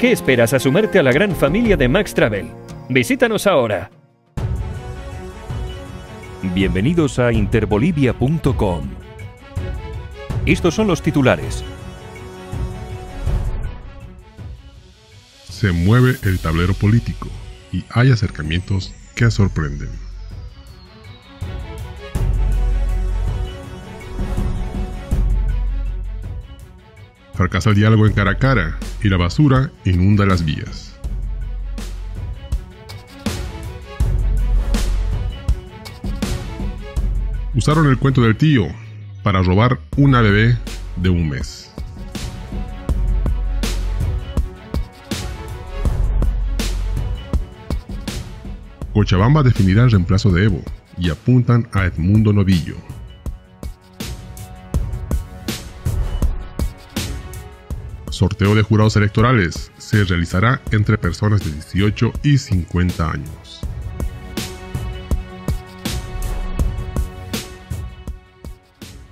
¿Qué esperas a sumarte a la gran familia de Max Travel? Visítanos ahora. Bienvenidos a interbolivia.com. Estos son los titulares. Se mueve el tablero político y hay acercamientos que sorprenden. Fracasa el diálogo en cara a cara y la basura inunda las vías. Usaron el cuento del tío para robar una bebé de un mes. Cochabamba definirá el reemplazo de Evo y apuntan a Edmundo Novillo. Sorteo de jurados electorales se realizará entre personas de 18 y 50 años.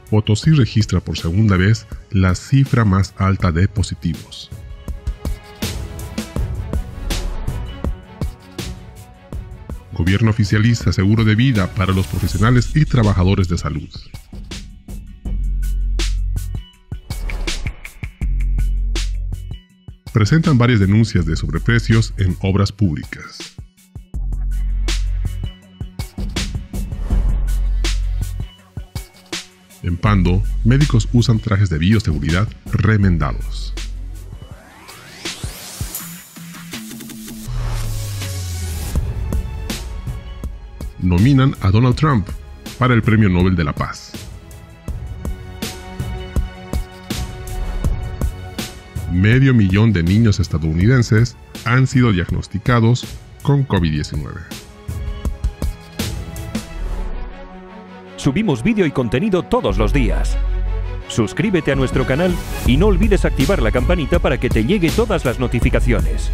Potosí registra por segunda vez la cifra más alta de positivos. Gobierno oficializa seguro de vida para los profesionales y trabajadores de salud. Presentan varias denuncias de sobreprecios en obras públicas. En Pando, médicos usan trajes de bioseguridad remendados. Nominan a Donald Trump para el Premio Nobel de la Paz. Medio millón de niños estadounidenses han sido diagnosticados con COVID-19. Subimos vídeo y contenido todos los días. Suscríbete a nuestro canal y no olvides activar la campanita para que te llegue todas las notificaciones.